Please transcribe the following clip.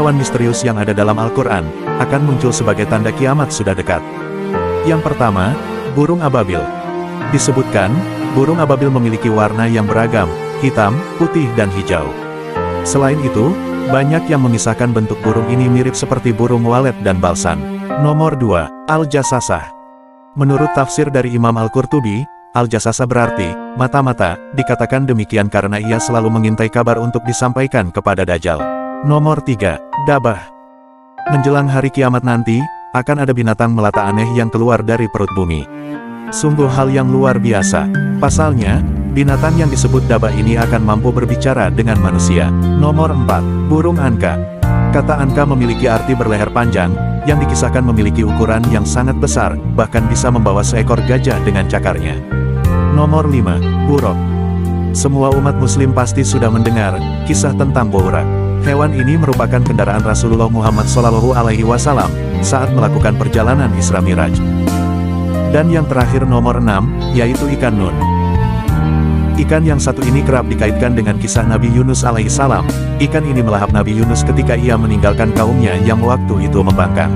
hewan misterius yang ada dalam Al-Quran, akan muncul sebagai tanda kiamat sudah dekat. Yang pertama, burung ababil. Disebutkan, burung ababil memiliki warna yang beragam, hitam, putih dan hijau. Selain itu, banyak yang memisahkan bentuk burung ini mirip seperti burung walet dan balsan. Nomor 2. Al-Jasasah. Menurut tafsir dari Imam Al-Qurtubi, Al-Jasasah berarti, mata-mata, dikatakan demikian karena ia selalu mengintai kabar untuk disampaikan kepada Dajjal. Nomor 3. Dabah. Menjelang hari kiamat nanti, akan ada binatang melata aneh yang keluar dari perut bumi. Sungguh hal yang luar biasa. Pasalnya, binatang yang disebut dabah ini akan mampu berbicara dengan manusia. Nomor 4. Burung Anka. Kata Anka memiliki arti berleher panjang, yang dikisahkan memiliki ukuran yang sangat besar, bahkan bisa membawa seekor gajah dengan cakarnya. Nomor 5. Buruk. Semua umat muslim pasti sudah mendengar, kisah tentang Bohurak. Hewan ini merupakan kendaraan Rasulullah Muhammad SAW Alaihi Wasallam saat melakukan perjalanan Isra Miraj. Dan yang terakhir nomor 6, yaitu ikan nun. Ikan yang satu ini kerap dikaitkan dengan kisah Nabi Yunus alaihissalam. Ikan ini melahap Nabi Yunus ketika ia meninggalkan kaumnya yang waktu itu membangkang.